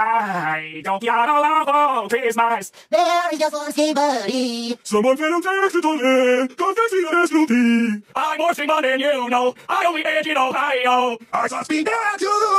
I don't get along for Christmas. There is just one scheme, buddy. Someone fed him to Toilet, cause they see the SLT. I'm more money, you know. I only age in Ohio. I saw speed down to